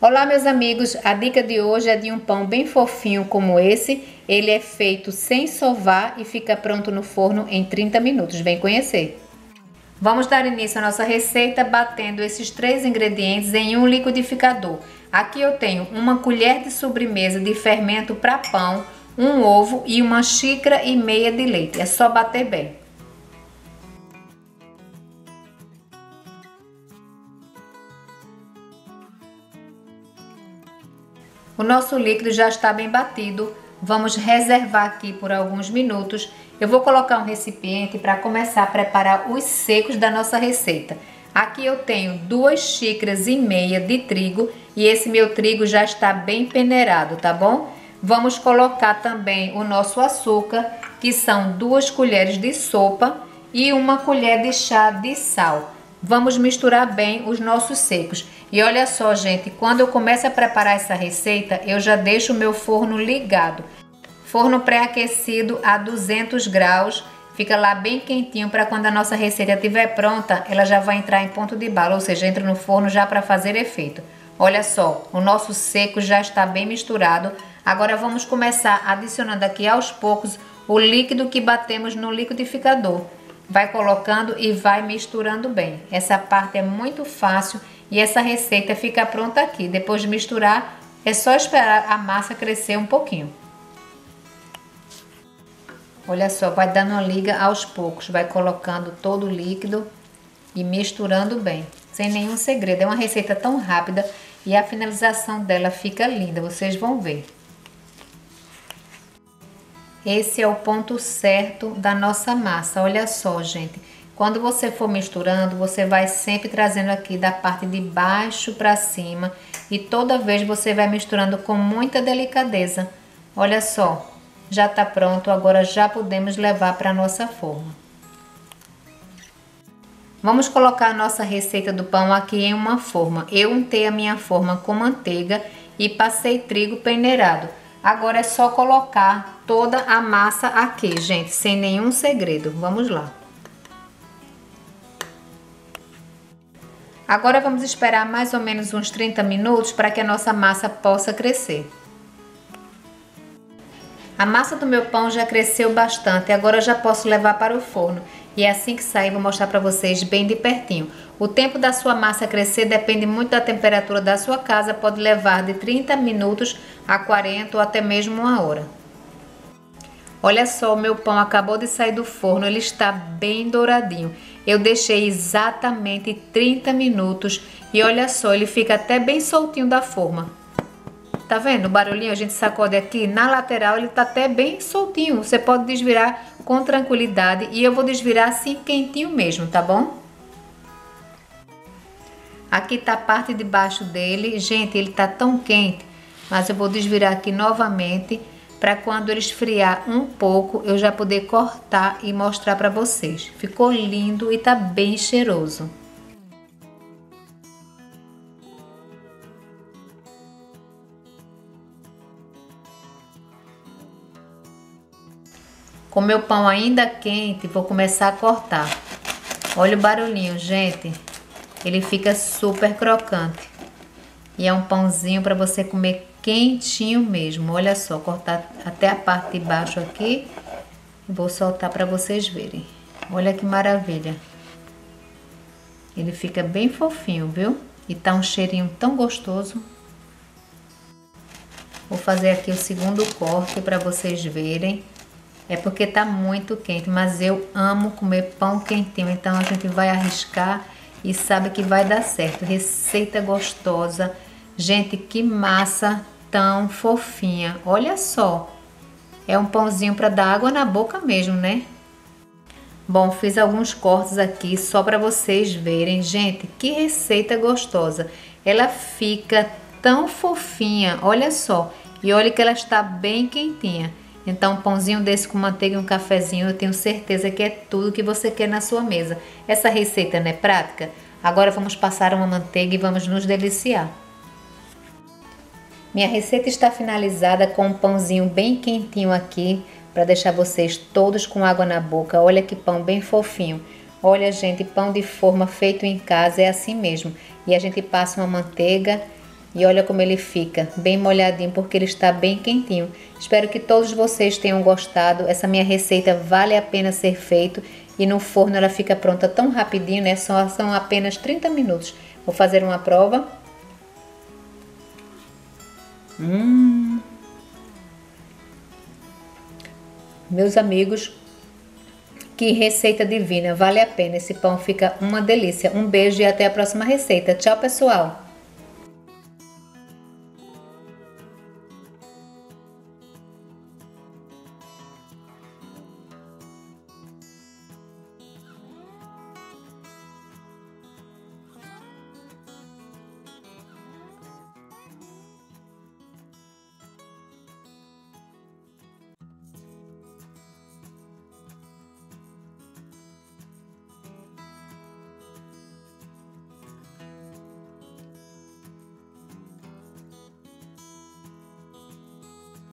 Olá meus amigos, a dica de hoje é de um pão bem fofinho como esse. Ele é feito sem sovar e fica pronto no forno em 30 minutos. Vem conhecer! Vamos dar início à nossa receita batendo esses três ingredientes em um liquidificador. Aqui eu tenho uma colher de sobremesa de fermento para pão, um ovo e uma xícara e meia de leite. É só bater bem. O nosso líquido já está bem batido. Vamos reservar aqui por alguns minutos. Eu vou colocar um recipiente para começar a preparar os secos da nossa receita. Aqui eu tenho duas xícaras e meia de trigo e esse meu trigo já está bem peneirado, tá bom? Vamos colocar também o nosso açúcar, que são duas colheres de sopa e uma colher de chá de sal. Vamos misturar bem os nossos secos. E olha só, gente, quando eu começo a preparar essa receita, eu já deixo o meu forno ligado. Forno pré-aquecido a 200 graus, fica lá bem quentinho para quando a nossa receita estiver pronta, ela já vai entrar em ponto de bala, ou seja, entra no forno já para fazer efeito. Olha só, o nosso seco já está bem misturado. Agora vamos começar adicionando aqui aos poucos o líquido que batemos no liquidificador vai colocando e vai misturando bem. Essa parte é muito fácil e essa receita fica pronta aqui. Depois de misturar, é só esperar a massa crescer um pouquinho. Olha só, vai dando uma liga aos poucos, vai colocando todo o líquido e misturando bem, sem nenhum segredo. É uma receita tão rápida e a finalização dela fica linda, vocês vão ver. Esse é o ponto certo da nossa massa. Olha só, gente. Quando você for misturando, você vai sempre trazendo aqui da parte de baixo para cima e toda vez você vai misturando com muita delicadeza. Olha só, já está pronto, agora já podemos levar para nossa forma. Vamos colocar a nossa receita do pão aqui em uma forma. Eu untei a minha forma com manteiga e passei trigo peneirado. Agora é só colocar toda a massa aqui, gente, sem nenhum segredo. Vamos lá. Agora vamos esperar mais ou menos uns 30 minutos para que a nossa massa possa crescer. A massa do meu pão já cresceu bastante, agora já posso levar para o forno. E é assim que sair, vou mostrar para vocês bem de pertinho. O tempo da sua massa crescer depende muito da temperatura da sua casa, pode levar de 30 minutos a 40 ou até mesmo uma hora. Olha só, o meu pão acabou de sair do forno, ele está bem douradinho. Eu deixei exatamente 30 minutos e olha só, ele fica até bem soltinho da forma. Tá vendo o barulhinho? A gente sacode aqui. Na lateral ele tá até bem soltinho. Você pode desvirar com tranquilidade. E eu vou desvirar assim quentinho mesmo, tá bom? Aqui tá a parte de baixo dele. Gente, ele tá tão quente. Mas eu vou desvirar aqui novamente. Para quando ele esfriar um pouco, eu já poder cortar e mostrar para vocês. Ficou lindo e tá bem cheiroso. Com meu pão ainda quente, vou começar a cortar. Olha o barulhinho, gente. Ele fica super crocante. E é um pãozinho para você comer quentinho mesmo. Olha só, cortar até a parte de baixo aqui. Vou soltar para vocês verem. Olha que maravilha. Ele fica bem fofinho, viu? E tá um cheirinho tão gostoso. Vou fazer aqui o segundo corte para vocês verem. É porque tá muito quente, mas eu amo comer pão quentinho, então a gente vai arriscar e sabe que vai dar certo. Receita gostosa. Gente, que massa tão fofinha. Olha só. É um pãozinho para dar água na boca mesmo, né? Bom, fiz alguns cortes aqui só para vocês verem. Gente, que receita gostosa. Ela fica tão fofinha, olha só. E olha que ela está bem quentinha. Então, um pãozinho desse com manteiga e um cafezinho, eu tenho certeza que é tudo que você quer na sua mesa. Essa receita não é prática? Agora vamos passar uma manteiga e vamos nos deliciar. Minha receita está finalizada com um pãozinho bem quentinho aqui, para deixar vocês todos com água na boca. Olha que pão bem fofinho. Olha, gente, pão de forma feito em casa é assim mesmo. E a gente passa uma manteiga E olha como ele fica, bem molhadinho, porque ele está bem quentinho. Espero que todos vocês tenham gostado. Essa minha receita vale a pena ser feito e no forno ela fica pronta tão rapidinho, né? Só são apenas 30 minutos. Vou fazer uma prova. Hum. Meus amigos, que receita divina, vale a pena. Esse pão fica uma delícia. Um beijo e até a próxima receita. Tchau, pessoal!